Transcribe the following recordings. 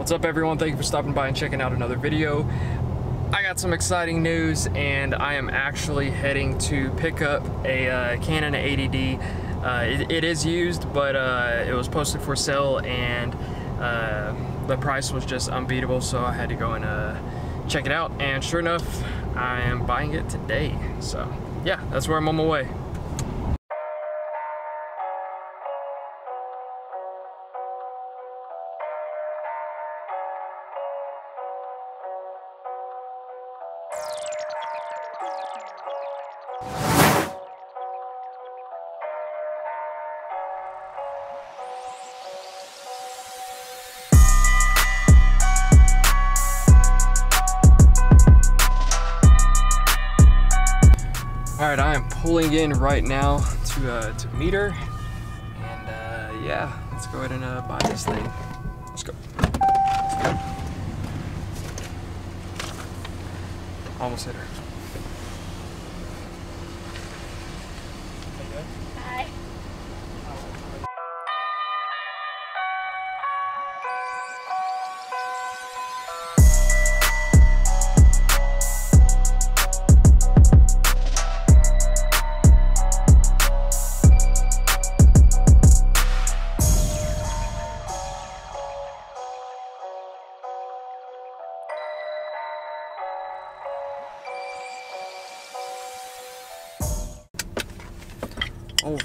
What's up everyone? Thank you for stopping by and checking out another video. I got some exciting news and I am actually heading to pick up a uh, Canon 80D. Uh, it, it is used, but uh, it was posted for sale and uh, the price was just unbeatable, so I had to go and uh, check it out. And sure enough, I am buying it today. So yeah, that's where I'm on my way. All right, I am pulling in right now to uh, to meet her, and uh, yeah, let's go ahead and uh, buy this thing. Let's go. Almost hit her.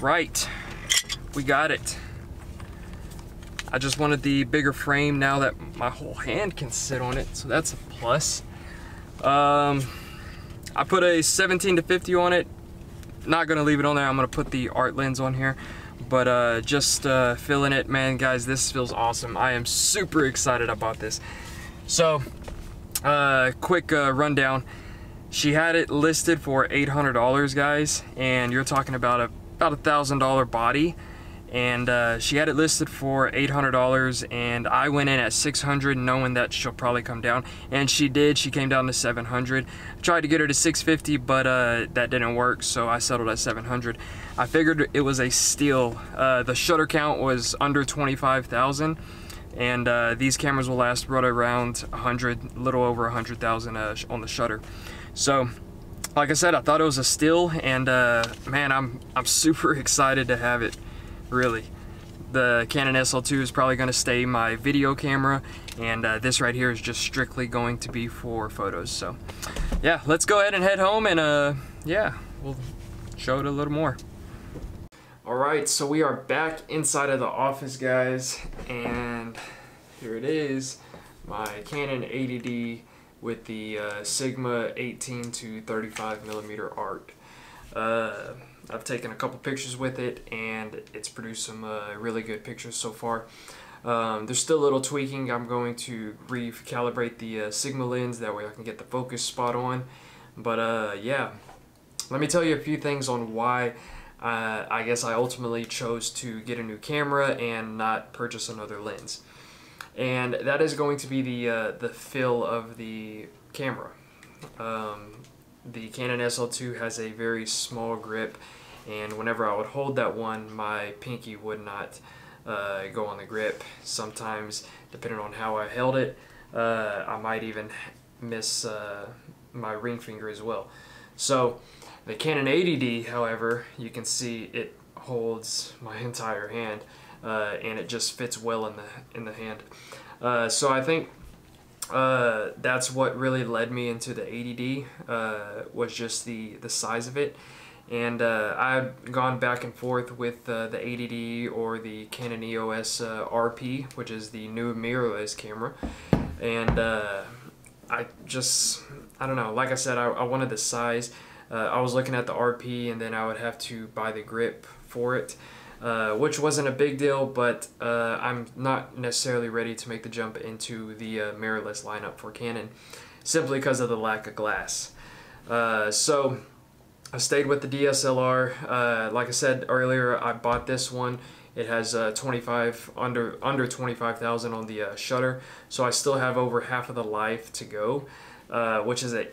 Right, we got it. I just wanted the bigger frame now that my whole hand can sit on it, so that's a plus. Um, I put a 17 to 50 on it. Not gonna leave it on there. I'm gonna put the art lens on here, but uh, just uh, filling it, man, guys. This feels awesome. I am super excited about this. So, uh, quick uh, rundown. She had it listed for $800, guys, and you're talking about a about a thousand dollar body and uh, she had it listed for $800 and I went in at 600 knowing that she'll probably come down and she did. She came down to 700 I tried to get her to 650 but uh, that didn't work so I settled at 700 I figured it was a steal. Uh, the shutter count was under 25,000 and uh, these cameras will last right around 100 little over 100,000 uh, on the shutter. So like I said, I thought it was a steal, and uh, man, I'm I'm super excited to have it. Really, the Canon SL2 is probably going to stay my video camera, and uh, this right here is just strictly going to be for photos. So, yeah, let's go ahead and head home, and uh, yeah, we'll show it a little more. All right, so we are back inside of the office, guys, and here it is, my Canon 80D with the uh, Sigma 18 to 35 millimeter art. Uh, I've taken a couple pictures with it and it's produced some uh, really good pictures so far. Um, there's still a little tweaking. I'm going to recalibrate the uh, Sigma lens, that way I can get the focus spot on. But uh, yeah, let me tell you a few things on why uh, I guess I ultimately chose to get a new camera and not purchase another lens and that is going to be the uh, the fill of the camera. Um, the Canon SL2 has a very small grip, and whenever I would hold that one, my pinky would not uh, go on the grip. Sometimes, depending on how I held it, uh, I might even miss uh, my ring finger as well. So, the Canon 80D, however, you can see it holds my entire hand uh, and it just fits well in the in the hand. Uh, so I think uh, that's what really led me into the 80D uh, was just the the size of it. And uh, I've gone back and forth with uh, the 80D or the Canon EOS RP, which is the new mirrorless camera. And I just, I don't know, like I said, I, I wanted the size. I was looking at the RP and then I would have to buy the grip for it. Uh, which wasn't a big deal, but uh, I'm not necessarily ready to make the jump into the uh, mirrorless lineup for Canon, simply because of the lack of glass. Uh, so I stayed with the DSLR. Uh, like I said earlier, I bought this one. It has 25 under under 25,000 on the shutter, so I still have over half of the life to go, which is a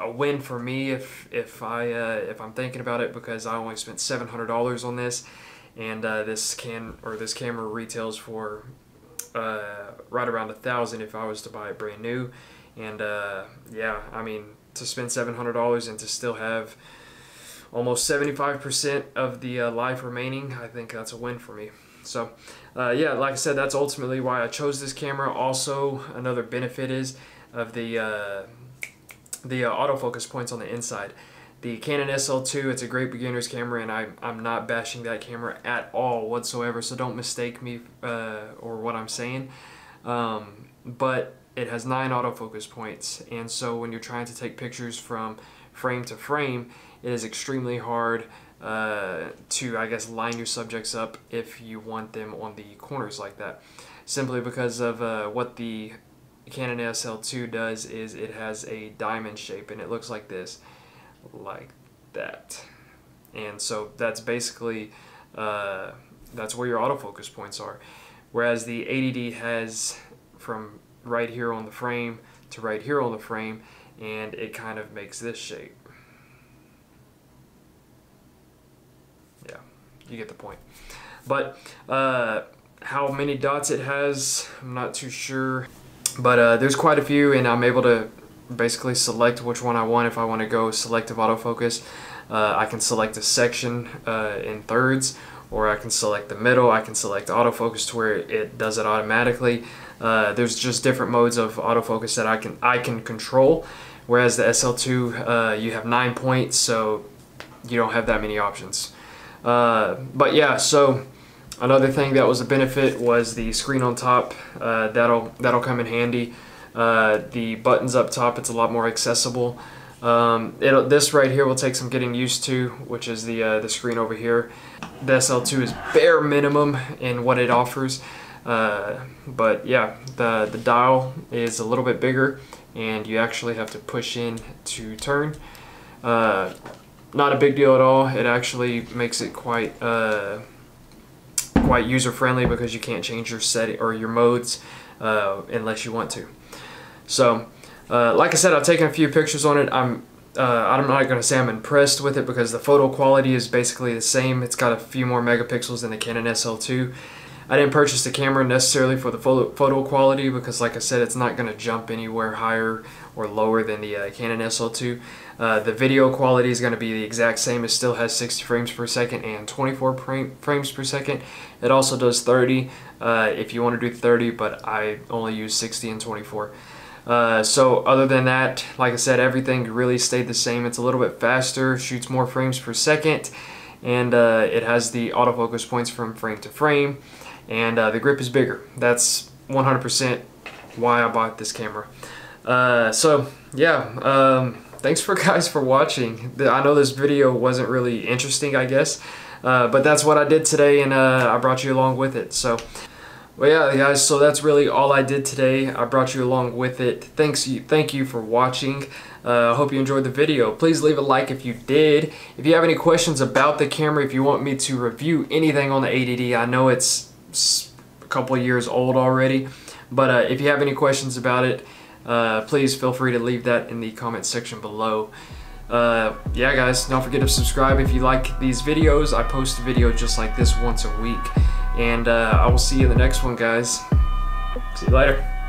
a win for me if if I uh, if I'm thinking about it because I only spent seven hundred dollars on this, and uh, this can or this camera retails for uh, right around a thousand if I was to buy it brand new. And uh, yeah, I mean, to spend $700 and to still have almost 75% of the uh, life remaining, I think that's a win for me. So, uh, yeah, like I said, that's ultimately why I chose this camera. Also, another benefit is of the uh, the autofocus points on the inside. The Canon SL2, it's a great beginner's camera, and I, I'm not bashing that camera at all whatsoever, so don't mistake me uh, or what I'm saying. Um, but it has nine autofocus points, and so when you're trying to take pictures from frame to frame, it is extremely hard uh, to, I guess, line your subjects up if you want them on the corners like that. Simply because of uh, what the Canon SL2 does is it has a diamond shape and it looks like this, like that. And so that's basically, uh, that's where your autofocus points are. Whereas the 80D has from right here on the frame to right here on the frame and it kind of makes this shape. Yeah, you get the point. But uh, how many dots it has, I'm not too sure. But uh, there's quite a few and I'm able to basically select which one I want if I want to go selective autofocus. Uh, I can select a section uh, in thirds or I can select the middle. I can select autofocus to where it does it automatically. Uh, there's just different modes of autofocus that I can I can control. Whereas the SL2, uh, you have nine points, so you don't have that many options. Uh, but yeah, so Another thing that was a benefit was the screen on top. Uh, that'll that'll come in handy. Uh, the buttons up top, it's a lot more accessible. Um, this right here will take some getting used to, which is the uh, the screen over here. The SL2 is bare minimum in what it offers, uh, but yeah, the the dial is a little bit bigger, and you actually have to push in to turn. Uh, not a big deal at all. It actually makes it quite uh, quite user friendly because you can't change your setting or your modes uh, unless you want to. So, uh, like I said, I've taken a few pictures on it. I'm uh, I'm not going to say I'm impressed with it because the photo quality is basically the same. It's got a few more megapixels than the Canon SL2. I didn't purchase the camera necessarily for the photo, photo quality because like I said, it's not going to jump anywhere higher or lower than the uh, Canon SL2. Uh, the video quality is going to be the exact same. It still has 60 frames per second and 24 frames per second. It also does 30 uh, if you want to do 30, but I only use 60 and 24. Uh, so other than that, like I said, everything really stayed the same. It's a little bit faster, shoots more frames per second, and uh, it has the autofocus points from frame to frame and uh, the grip is bigger. That's 100% why I bought this camera. Uh, so yeah, um, thanks for guys for watching. I know this video wasn't really interesting, I guess, uh, but that's what I did today, and uh, I brought you along with it. So. Well, yeah, guys, so that's really all I did today. I brought you along with it. Thanks, you, thank you for watching. I uh, hope you enjoyed the video. Please leave a like if you did. If you have any questions about the camera, if you want me to review anything on the 80D, I know it's a couple years old already. But uh, if you have any questions about it, uh, please feel free to leave that in the comment section below. Uh, yeah guys, don't forget to subscribe if you like these videos. I post a video just like this once a week. And uh, I will see you in the next one guys. See you later.